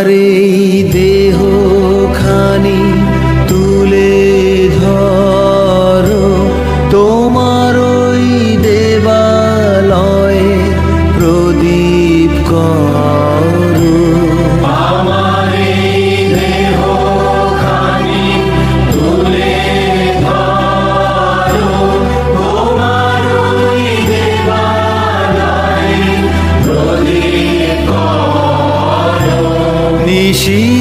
আমারে 你心。